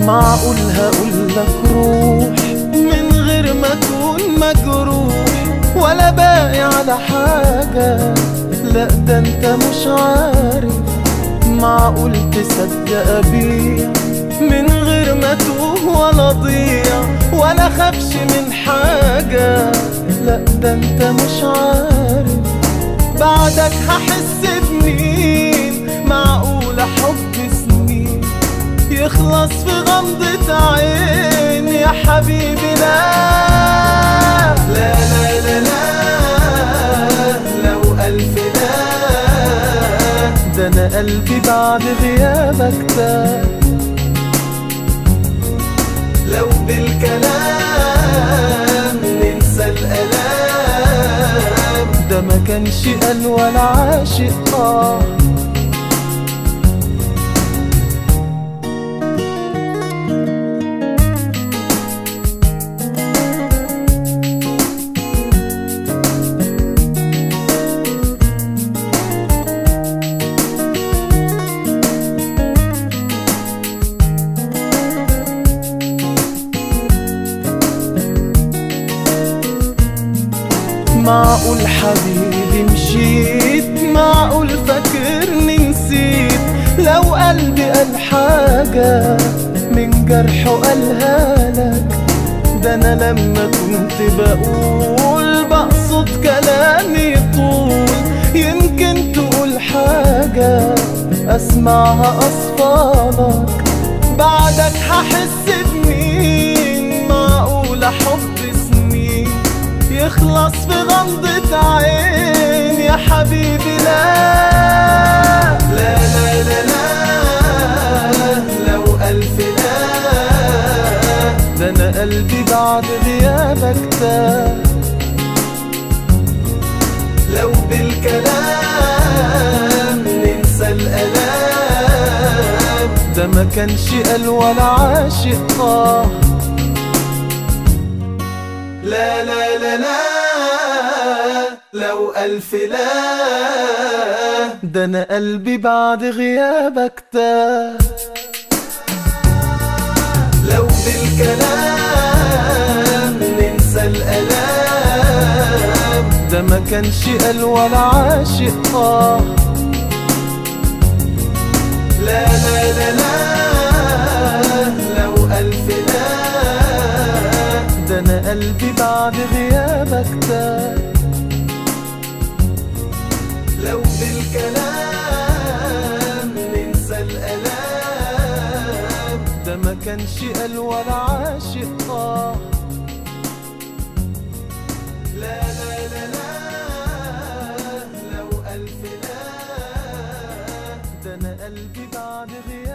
معقول هقولك روح من غير ما اكون مجروح ولا باقي على حاجة. لا ده انت مش عارف. معقول تصدق ابيع من غير ما توه ولا ضيع ولا خافش من حاجة. لا ده انت مش عارف. بعدك هحس قلبي بعد غيابك تاه لو بالكلام ننسى الألام. ده ما كانش قال ولا عاشق آه. معقول حبيبي مشيت معقول فاكرني نسيت لو قلبي قال حاجة من جرحه قالها لك ده أنا لما كنت بقول بقصد كلامي طول. يمكن تقول حاجة أسمعها أصفالك بعدك هحس بمين؟ معقول حب سنين. يخلص في غمضة عين يا حبيبي لا لا لا لا لا لو ألف لا ده أنا قلبي بعد غيابك تاه لو بالكلام ننسى الألام ده ما كانش قال ولا عاشق آه لا لا لا لا. لو ألف لا ده أنا قلبي بعد غيابك تاه لو بالكلام ننسى الألام ده ما كانش قال ولا عاشق. آه لا لا لا لا لو ألف لا ده أنا قلبي بعد غيابك تاه الكلام ننسى الألام. ده ما كانش قال ولا عاشق. طاح لا لا لا. لا لا ده أنا قلبي بعد غياب